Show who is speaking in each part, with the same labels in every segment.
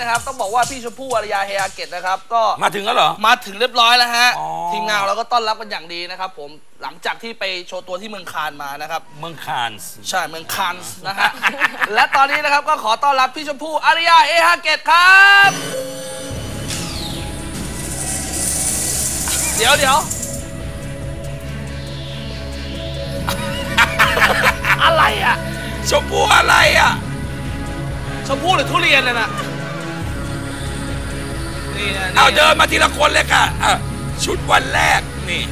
Speaker 1: นะครับต้องบอกว่าพี่ชมพู่อารยาเฮอาเกตนะครับก็
Speaker 2: มาถึงแล้วเหรอ
Speaker 1: มาถึงเรียบร้อยแล้วฮะ
Speaker 2: อ๋อ
Speaker 1: ทีมงานเราก็ต้อนรับกันอย่างดีนะครับผมหลังจากที่ไปโชว์ตัวที่เมืองคานมานะครับ
Speaker 2: เมืองคานส์
Speaker 1: ใช่เมืองคานส์นะฮะ และตอนนี้นะครับก็ขอต้อนรับพี่ชมพู่อารยาเอฮาเกตครับ เดี๋ยวเดี๋ยวอะไรอะ
Speaker 2: ชมพู่อะไรอะ
Speaker 1: ชมพู่หรือทุเรียนเลยนะ นี่นะนี่
Speaker 2: เอาเดินมาทีละคนเลยค่ะอะชุดวันแรกนี่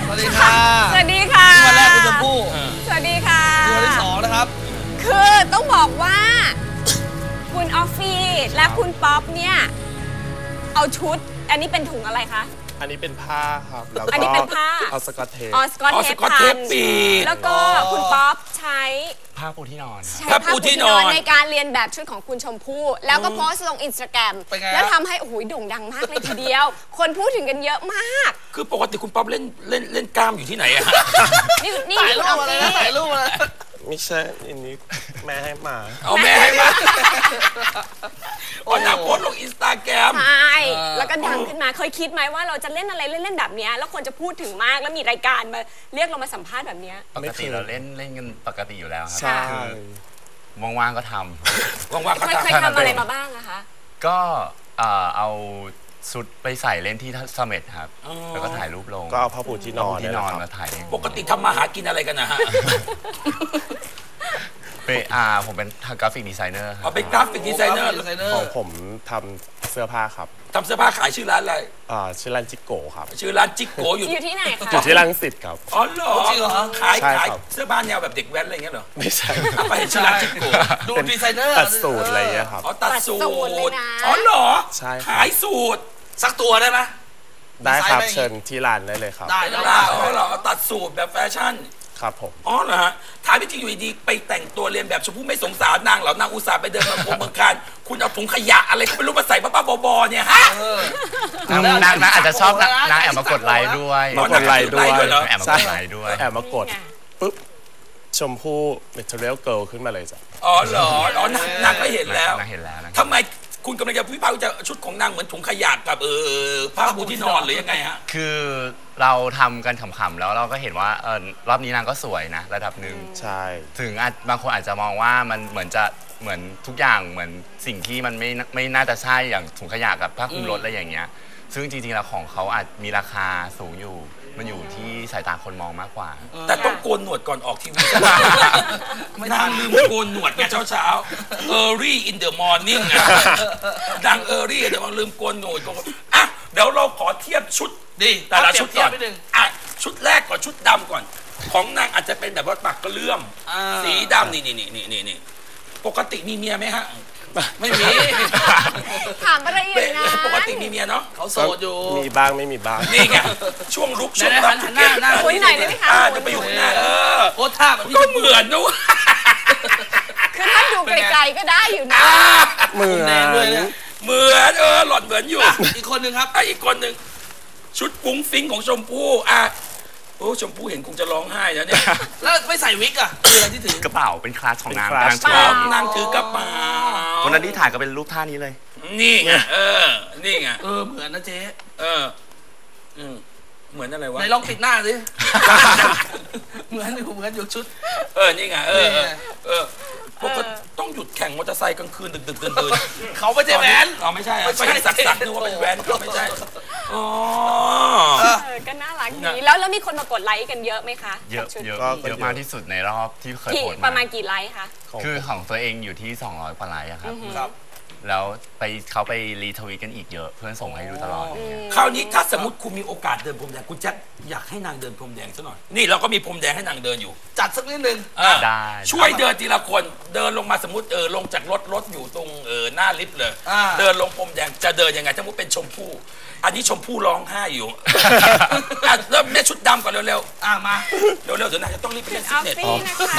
Speaker 1: สวัสดีค่ะ
Speaker 3: สวัสดีค่ะ
Speaker 1: นี่วันแรกคุณชมพู่
Speaker 3: สวัสดีค่ะ
Speaker 1: นี่วันที่สองนะครับ
Speaker 3: คือต้องบอกว่า คุณออฟฟี่และคุณป๊อปเนี่ย เอาชุด อันนี้เป็นถุงอะไรคะ
Speaker 4: อันนี้เป็นผ้าครับแล้วก็
Speaker 3: อันนี้เป็นผ้า
Speaker 4: เอาสกอตเทป
Speaker 3: ออสกอต
Speaker 2: อ๋อ
Speaker 3: เท
Speaker 2: ส
Speaker 3: ป
Speaker 2: กอตเทป
Speaker 3: พัน
Speaker 2: ปีก
Speaker 3: แล้วก็คุณป๊อปใช้
Speaker 5: ผ้าปูที่นอน
Speaker 3: ใช้
Speaker 2: ผ้าปูที่นอน
Speaker 3: ในการเรียนแบบชุดของคุณชมพู่แล้วก็โพสต์ลงอินสตาแกรม
Speaker 1: เป็นไงฮะ
Speaker 3: แล้วทำให้โอ้โหโด่งดังมากเลยทีเดียว คนพูดถึงกันเยอะมาก
Speaker 2: คือปกติคุณป๊อปเล่นเล่นเล่นกล้ามอยู่ที่ไหนอะ
Speaker 3: นี่นี่
Speaker 1: ถ่าย
Speaker 3: คุ
Speaker 1: รู
Speaker 3: ณอ
Speaker 1: ป
Speaker 3: อฟ
Speaker 1: อะไร
Speaker 3: ฟี่
Speaker 1: นะถ่ายรูปอะ ไร
Speaker 4: ไม่ใช่อันนี้แม่ให้มา
Speaker 2: เอาแม่ให้มาอ๋อนางโพสต์ลงอินสตาแกรม
Speaker 3: ใช่ แล้วก็ดังขึ้นมาเคยคิดไหมว่าเราจะเล่นอะไรเล่นๆแบบเนี้ยแล้วคนจะพูดถึงมากแล้วมีรายการมาเรียกเรามาสัมภาษณ์แบบเนี้ย
Speaker 5: ปกติเราเล่นเล่นกันปกติอยู่แล้วครั
Speaker 4: ใช่
Speaker 5: ว่างๆก็ทำ
Speaker 2: ว่างๆก็
Speaker 3: เคยเคย
Speaker 2: ทำ
Speaker 3: ทำอะไรมาบ้างอะคะ
Speaker 5: ก็เอ่อเอา ชุดไปใส่เล่นที่เสม็ดครับ
Speaker 2: อ๋อ
Speaker 5: แล้วก็ถ่ายรูปลง
Speaker 4: ก็เอาผ้าปูที่นอน
Speaker 5: ที่
Speaker 4: เย
Speaker 5: นอน
Speaker 4: แหละ
Speaker 5: มา
Speaker 4: ครับ
Speaker 5: ถ่ายเอง
Speaker 2: ปกติทำมาหากินอะไรกันนะฮะ
Speaker 5: เป็นอ่าผมเป็นกราฟิกดีไซเนอร์ค
Speaker 2: เอา
Speaker 5: รับ
Speaker 2: เป็นกราฟิกดีไซเนอร์
Speaker 1: ดีไซเนอ
Speaker 4: ของ
Speaker 1: ร์
Speaker 4: ผมทำเสื้อผ้าครับ
Speaker 2: ทำเสื้อผ้าขายชื่อร้านอะไร
Speaker 4: อ่าชื่อร้านจิโกะครับ
Speaker 2: ชื่อร้านจิกโกอยู่
Speaker 3: อยู่ที่ไหนคะ
Speaker 4: อยู่ที่รังสิตครับ
Speaker 2: อ๋อเหรอ
Speaker 1: จริงเหรอ
Speaker 2: ขาย
Speaker 4: ใช่
Speaker 2: ขาย
Speaker 4: ครับ
Speaker 2: เสื้อผ้าแนวแบบเด็กแว้นอะไรอย่างเงี้ยเหรอ
Speaker 4: ไม่ใช่
Speaker 2: เอาไปชื่อร้านจิกโก
Speaker 1: ดูดีไซเนอร์
Speaker 4: ตัดสูตรอะไรอย่างเงี้ยครับ
Speaker 2: อ๋อตัดสู
Speaker 3: ตัดสูตรเลย
Speaker 2: ตร
Speaker 3: นะ
Speaker 2: อ๋อเหรอ
Speaker 4: ใช่ครับ
Speaker 2: ขายสูตร
Speaker 1: สักตัวได้ไหม
Speaker 4: ได้ครับ
Speaker 1: ดีไซน์ไม่
Speaker 4: เชิญที่ร้านได้เลยครับ
Speaker 1: ได้
Speaker 2: อ๋
Speaker 1: ได้
Speaker 2: อเหรอเอาตัดสูตรแบบแฟชั่น
Speaker 4: ครับผม
Speaker 2: อ๋อเหรอฮะถามจริงๆอยู่ดีๆไปแต่งตัวเรียนแบบชมพู่ไม่สงสารนางเหรอนางอุตส่าห์ไปเดินมาโคเมืองคานคุณเอาถุงขยะอะไรก็ไม่รู้มาใส่บ้าๆบอๆเนี่ยฮะ
Speaker 1: เออ
Speaker 5: นางนางนางอาจจะชอบนางนางแอบมากดไลค์ด้วย
Speaker 4: มากดไลค์ด้วย
Speaker 2: เหรอ
Speaker 5: แอบมากดไลค์ด้วย
Speaker 4: แอบมากด
Speaker 3: นี่ไง
Speaker 4: ปุ๊บชมพู่ Material Girl ขึ้นมาเลยจ้ะ
Speaker 2: อ๋อเหรออ๋อนางนางก็เห็นแล้ว
Speaker 5: นางเห็นแล้วนะ
Speaker 2: ทำไม คุณกำลังจะวิพากษ์วิจารณ์ชุดของนางเหมือนถุงขยะกับเออผ้าปูที่นอนหรือยังไงฮะ
Speaker 5: คือเราทำกันขำๆแล้วเราก็เห็นว่าเออรอบนี้นางก็สวยนะ ระดับหนึ่ง
Speaker 4: ใช่
Speaker 5: ถึงอาจบางคนอาจจะมองว่ามันเหมือนจะเหมือนทุกอย่างเหมือนสิ่งที่มันไม่ไม่น่าจะใช่อย่างถุงขยะกับผ้าคลุมรถอะไรอย่างเงี้ย ซึ่งจริงๆแล้วของเขาอาจมีราคาสูงอยู่ มันอยู่ที่สายตาคนมองมากกว่า
Speaker 2: แต่ต้องโกนหนวดก่อนออกทีวีนางลืมโกนหนวดไงเช้าเช้าๆ early in the morning อะดัง early เดี๋ยวมันลืมโกนหนวดก่อนอะเดี๋ยวเราขอเทียบชุด
Speaker 1: ดี
Speaker 2: แต่ละชุด
Speaker 1: เที
Speaker 2: ก่
Speaker 1: ย
Speaker 2: อบน
Speaker 1: นิดนึง
Speaker 2: อะชุดแรกก่อนชุดดำก่อน ของนางอาจจะเป็นแบบว่าปักกระเลื่อม
Speaker 1: อ่า
Speaker 2: สีดำนี่นี่นี่นี่นี่นี่ปกติมีเมียไหมฮะ
Speaker 1: ไม่มี
Speaker 3: ถามอะไรอย่างนั้น
Speaker 2: ปกติมีเมียเนาะ
Speaker 1: เขาโสดอยู่
Speaker 4: มีบ้างไม่มีบ้าง
Speaker 2: นี่ไงช่วงลุกช่วง
Speaker 1: ไหนๆ
Speaker 2: รับ
Speaker 1: หันหน้าหน้า
Speaker 3: คุยหน่อยได้ไหมคะ
Speaker 2: อ่าเดี๋ยวไปอยู่ข้างหน้าเออ
Speaker 1: โอ้ท่าแบบพี่
Speaker 2: ก็
Speaker 1: ชม
Speaker 2: เห
Speaker 1: พู่
Speaker 2: มือนนะเว้ย
Speaker 3: คือถ้าดูไกลๆก็ได้อยู่นะ
Speaker 4: เหมือ
Speaker 1: แดงด้วยเนี่ย
Speaker 4: น
Speaker 2: เหมือนเออหล่อนเหมือนอยู่
Speaker 1: อีกคนหนึ่งครับ
Speaker 2: อะอีกคนหนึ่งชุดฟุ้งฟิ้งของชมพู่อะ โอ้ชมพู่เห็นคงจะร้องไห้แล้วเนี่ย
Speaker 1: แล้วไม่ใส่วิกอะคืออะไรที่ถือ
Speaker 5: กระเป๋าเป็นคลาสของนาง
Speaker 4: เป็นคลาส
Speaker 5: นางช
Speaker 2: ช
Speaker 5: อ
Speaker 2: อ
Speaker 5: บบ
Speaker 2: นางถือกระเป๋า
Speaker 5: วันนั้นที่ถ่ายก็เป็นรูปท่านี้เลย
Speaker 2: นี่ไงเออ นี่ไง
Speaker 1: เออเหมือนนะเจ๊
Speaker 2: เอออืมเหมือนอะไรวะ
Speaker 1: ไหนลองปิดหน้าสิ เหมือนอยู่เหมือนอยู่ชุด
Speaker 2: เออนี่ไงเออเอ
Speaker 1: นี่
Speaker 2: อ
Speaker 1: ไง
Speaker 2: เออพวกก็ต้องหยุดแข่งมอเตอร์ไซค์กลางคืนดึกดึกๆดื่นดื่น
Speaker 1: เขาไม่ใช่แหวน
Speaker 2: อ๋อไม่ใช่
Speaker 1: ไม่
Speaker 2: ไม่
Speaker 1: ใช่
Speaker 2: ใช่สักสักนึกว่าเป็นแวนก็ไม่ใช่อ๋อ
Speaker 3: เออก็น่ารักดีแล้วแล้วมีคนมากดไลค์กันเยอะไหมคะ
Speaker 5: เยอะ
Speaker 3: กับชุด
Speaker 5: เยอะ
Speaker 4: ก็
Speaker 5: เยอะมากที่สุดในรอบที่เคย
Speaker 3: กี่
Speaker 5: โพสต์
Speaker 3: ประมา
Speaker 5: มา
Speaker 3: ณกี่ไลค์คะ
Speaker 4: ของ
Speaker 5: คือของตัวเองอยู่ที่ 200 กว่าไลค์อะครับ
Speaker 1: ครับ
Speaker 5: แล้วไปเขาไป retweet กันอีกเยอะ เพื่อนส่งให้ดูตลอด
Speaker 2: คราวนี้ถ้าสมมติคุณมีโอกาสเดินพรมแดงคุณแจ็คอยากให้นางเดินพรมแดงซะหน่อย นี่เราก็มีพรมแดงให้นางเดินอยู่
Speaker 1: จัดสักนิดนึง
Speaker 2: อะ
Speaker 5: ได้
Speaker 2: ช่วยเดินทีละคนเดินลงมาสมมติเออลงจากรถรถอยู่ตรงเออหน้าลิฟต์เลย
Speaker 1: อ่า
Speaker 2: เดินลงพรมแดงจะเดินยังไงถ้าสมมุติเป็นชมพู่ อันนี้ชมพู่ร้องไห้อยู่ อะเริ่มได้ชุดดำก่อนเร็ว
Speaker 1: อะมา
Speaker 2: ๆเร็วๆเดี๋ยวนางจะต้องรีบไปเล่น
Speaker 3: อ
Speaker 2: ฟิ
Speaker 3: อ
Speaker 2: ตเนสคุณออ
Speaker 3: ฟฟี่นะคะ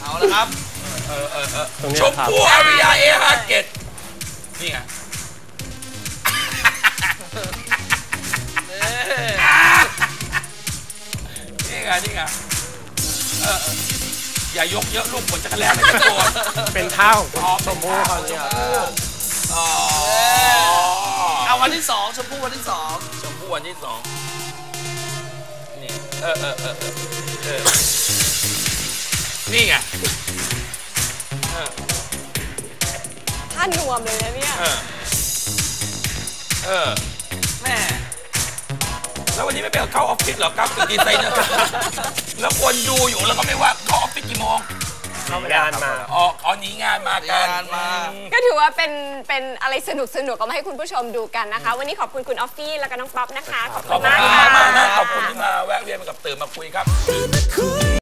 Speaker 1: เอาละครับ
Speaker 4: ตรงเนี้
Speaker 2: ชม
Speaker 4: ครับ
Speaker 2: พู่อาริยาเอฮาเกตนี่ไงนี่ไงนี่ไงเออเอออย่ายกเยอะลูกผลจะกระแลไม่กระโดด
Speaker 4: เป็นเท่าของชมพู่เขาเนี่ย
Speaker 2: อ๋อ
Speaker 1: เอาวันที่สองชมพู่วันที่สอง
Speaker 2: ชมพู่วันที่สองนี่เออเออเออเออนี่ไง
Speaker 3: ท่านวมเลยนะเนี่ย
Speaker 2: เออ เออ
Speaker 1: แม่
Speaker 2: แล้ววันนี้ไม่ไปเข้าออฟฟิศเหรอครับเป็นดีไซเนอร์ แล้วคนดูอยู่แล้วก็ไม่ว่าเข้าออฟฟิศกี่โมง
Speaker 4: เข้างานมา
Speaker 2: ออกอ๋อหนีงานมากัน
Speaker 1: หนีงานมา
Speaker 2: อืม
Speaker 3: ก็ถือว่าเป็นเป็นอะไรสนุกสนุกเอามาให้คุณผู้ชมดูกันนะคะ วันนี้ขอบคุณคุณออฟฟี่แล้วก็น้องป๊อปนะคะ ขอบคุณข
Speaker 2: อบคุณ
Speaker 3: มาก
Speaker 2: มาก
Speaker 3: ค่ะ
Speaker 2: มากนะขอบคุณที่มาแวะเวียนมากับตื่นมาคุยครับ